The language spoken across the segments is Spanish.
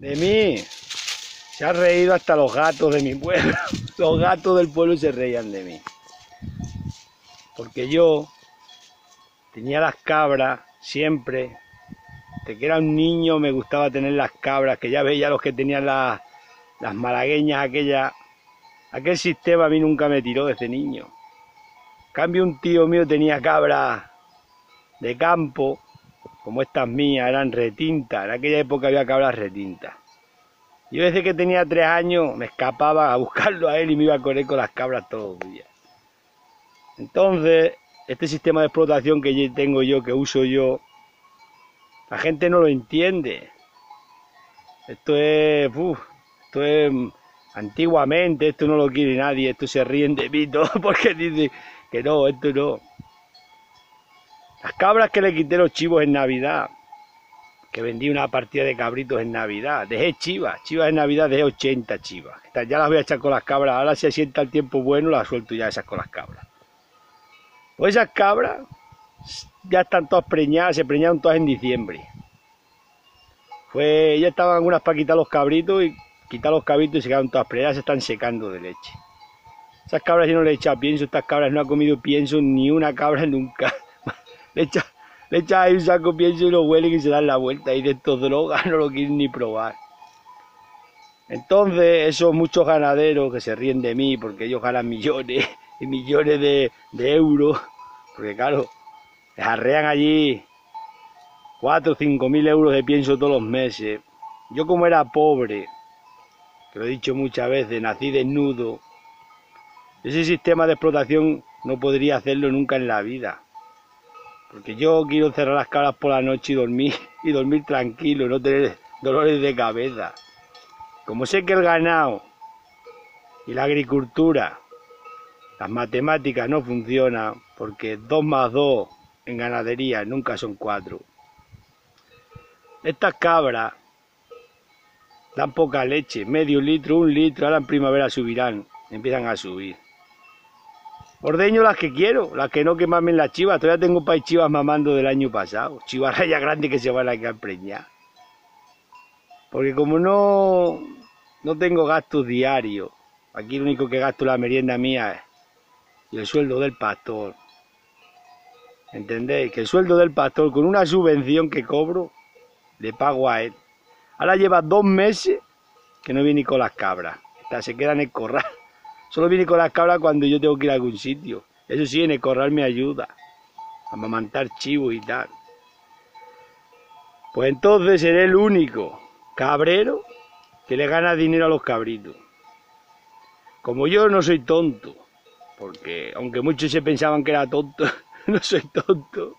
De mí se han reído hasta los gatos de mi pueblo. Los gatos del pueblo se reían de mí. Porque yo tenía las cabras siempre. De que era un niño me gustaba tener las cabras, que ya veía los que tenían las, las malagueñas aquella. Aquel sistema a mí nunca me tiró desde niño. En cambio un tío mío tenía cabras de campo, como estas mías, eran retintas. En aquella época había cabras retintas. Yo desde que tenía tres años me escapaba a buscarlo a él y me iba a correr con las cabras todos los días. Entonces, este sistema de explotación que tengo yo, que uso yo, la gente no lo entiende. Esto es, esto es antiguamente, esto no lo quiere nadie, esto se ríen de mí todo porque dice que no, esto no. Las cabras que le quité los chivos en Navidad, que vendí una partida de cabritos en Navidad. Dejé chivas, chivas en Navidad dejé 80 chivas. Ya las voy a echar con las cabras. Ahora si sienta el tiempo bueno, las suelto ya esas con las cabras. Pues esas cabras ya están todas preñadas, se preñaron todas en diciembre. Fue, ya estaban algunas para quitar los cabritos y quitar los cabritos y se quedaron todas preñadas, se están secando de leche. Esas cabras yo no le he echado pienso, estas cabras no han comido pienso ni una cabra nunca. Le he echado le echas ahí un saco pienso y lo huelen y se dan la vuelta y de estos drogas no lo quieren ni probar. Entonces, esos muchos ganaderos que se ríen de mí porque ellos ganan millones y millones de, euros, porque claro, les arrean allí 4 o 5 mil euros de pienso todos los meses. Yo como era pobre, que lo he dicho muchas veces, nací desnudo, ese sistema de explotación no podría hacerlo nunca en la vida. Porque yo quiero cerrar las caras por la noche y dormir, y dormir tranquilo, no tener dolores de cabeza. Como sé que el ganado y la agricultura, las matemáticas no funcionan, porque 2 más 2 en ganadería nunca son 4. Estas cabras dan poca leche, medio litro, un litro, ahora en primavera subirán, empiezan a subir. Ordeño las que quiero, las que no que mamen las chivas. Todavía tengo país chivas mamando del año pasado. Chivas raya grandes que se van a quedar. Porque como no, no tengo gastos diarios, aquí lo único que gasto la merienda mía es y el sueldo del pastor. ¿Entendéis? Que el sueldo del pastor, con una subvención que cobro, le pago a él. Ahora lleva dos meses que no viene con las cabras. se queda en el corral. Solo viene con las cabras cuando yo tengo que ir a algún sitio. Eso sí, en el corral me ayuda. A mamantar chivos y tal. Pues entonces seré el único cabrero que le gana dinero a los cabritos. Como yo no soy tonto, porque aunque muchos se pensaban que era tonto, no soy tonto.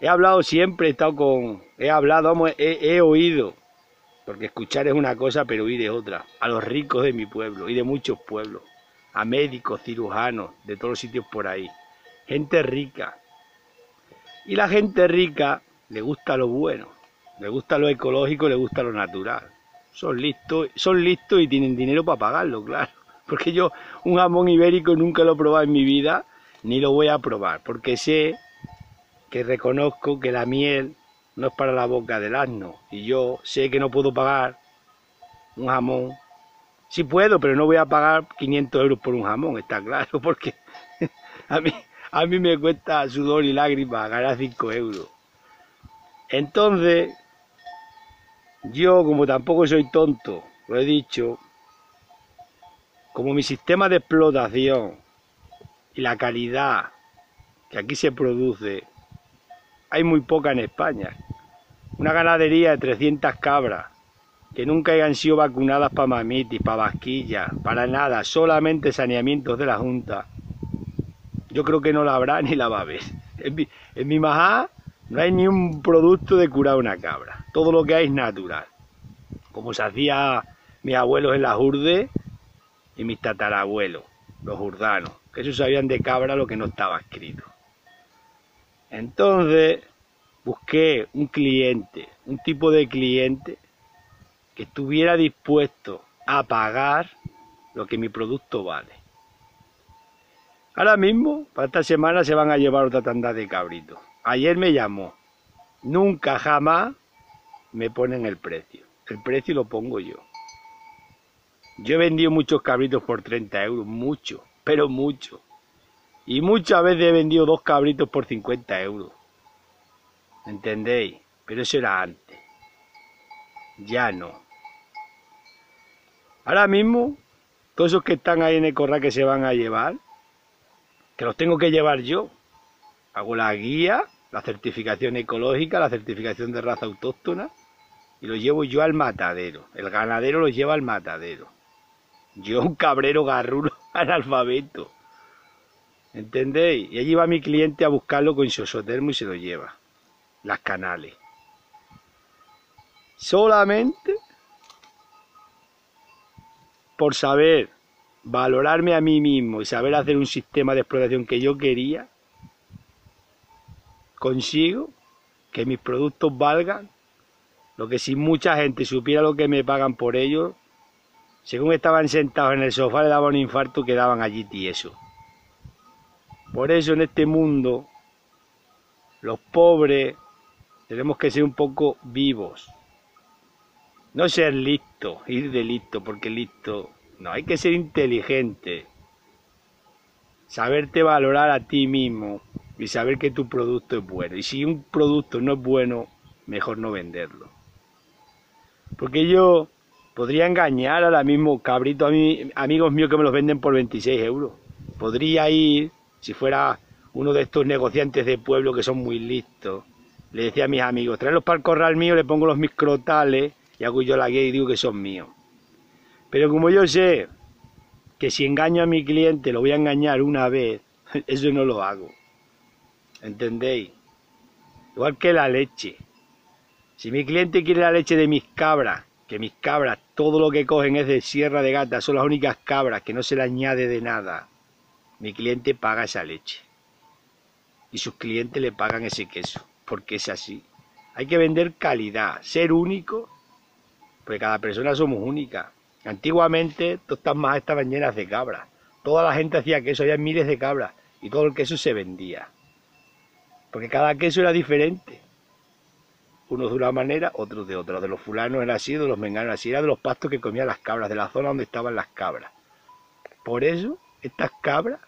He hablado siempre, he estado con, he hablado, he oído porque escuchar es una cosa, pero oír es otra. A los ricos de mi pueblo y de muchos pueblos. A médicos, cirujanos, de todos los sitios por ahí. Gente rica. Y la gente rica le gusta lo bueno, le gusta lo ecológico, le gusta lo natural. Son listos, son listos y tienen dinero para pagarlo, claro. Porque yo un jamón ibérico nunca lo he probado en mi vida, ni lo voy a probar, porque sé que reconozco que la miel no es para la boca del asno. Y yo sé que no puedo pagar un jamón. Sí puedo, pero no voy a pagar 500 euros por un jamón, está claro, porque a mí, a mí me cuesta sudor y lágrimas ganar 5 euros. Entonces, yo como tampoco soy tonto, lo he dicho, como mi sistema de explotación y la calidad que aquí se produce, hay muy poca en España. Una ganadería de 300 cabras que nunca hayan sido vacunadas para mamitis, para vasquillas, para nada, solamente saneamientos de la Junta. Yo creo que no la habrá ni la va a haber. En mi, majá no hay ni un producto de curar una cabra. Todo lo que hay es natural. Como se hacía mis abuelos en las urdes y mis tatarabuelos, los urdanos, que ellos sabían de cabra lo que no estaba escrito. Entonces, busqué un cliente, un tipo de cliente que estuviera dispuesto a pagar lo que mi producto vale. Ahora mismo, para esta semana se van a llevar otra tanda de cabritos. Ayer me llamó. Nunca jamás me ponen el precio. el precio lo pongo yo. Yo he vendido muchos cabritos por 30 euros, mucho, pero mucho. Y muchas veces he vendido dos cabritos por 50 euros. ¿Entendéis? Pero eso era antes. Ya no. Ahora mismo, todos esos que están ahí en el corral que se van a llevar, que los tengo que llevar yo. Hago la guía, la certificación ecológica, la certificación de raza autóctona y los llevo yo al matadero. El ganadero los lleva al matadero. Yo, un cabrero garrulo analfabeto. ¿Entendéis? Y allí va mi cliente a buscarlo con sosotermo y se lo lleva. Las canales. Solamente por saber valorarme a mí mismo y saber hacer un sistema de explotación que yo quería, consigo que mis productos valgan lo que si mucha gente supiera lo que me pagan por ellos, según estaban sentados en el sofá le daban un infarto quedaban allí tiesos. Por eso en este mundo, los pobres tenemos que ser un poco vivos. No ser listo, ir de listo, porque listo, no, hay que ser inteligente. Saberte valorar a ti mismo y saber que tu producto es bueno. Y si un producto no es bueno, mejor no venderlo. Porque yo podría engañar ahora mismo cabrito a amigos míos que me los venden por 26 euros. Podría ir si fuera uno de estos negociantes de pueblo que son muy listos, le decía a mis amigos, tráelos para el corral mío, le pongo los microtales y hago yo la guía y digo que son míos. Pero como yo sé que si engaño a mi cliente lo voy a engañar una vez, eso no lo hago. ¿Entendéis? Igual que la leche. Si mi cliente quiere la leche de mis cabras, que mis cabras, todo lo que cogen es de sierra de gata, son las únicas cabras que no se le añade de nada, mi cliente paga esa leche. Y sus clientes le pagan ese queso, porque es así. Hay que vender calidad, ser único, porque cada persona somos únicas. Antiguamente todas estas más estaban llenas de cabras. Toda la gente hacía queso, había miles de cabras y todo el queso se vendía. Porque cada queso era diferente. Unos de una manera, otros de otra. De los fulanos era así, de los menganos así. Era de los pastos que comían las cabras, de la zona donde estaban las cabras. Por eso, estas cabras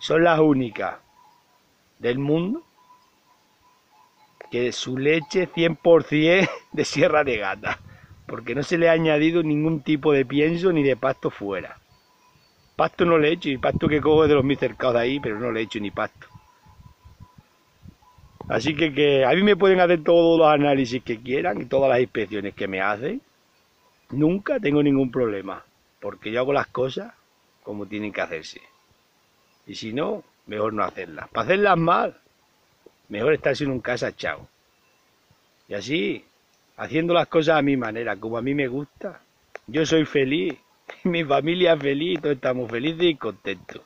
son las únicas del mundo que su leche 100% de sierra de gata, porque no se le ha añadido ningún tipo de pienso ni de pasto fuera. Pasto no le he hecho, y pasto que cojo de los mis cercados de ahí, pero no le he hecho ni pasto. Así que, que a mí me pueden hacer todos los análisis que quieran y todas las inspecciones que me hacen. Nunca tengo ningún problema, porque yo hago las cosas como tienen que hacerse. Y si no, mejor no hacerlas. Para hacerlas mal, mejor estarse en un casa chao. Y así, haciendo las cosas a mi manera, como a mí me gusta, yo soy feliz, mi familia es feliz, todos estamos felices y contentos.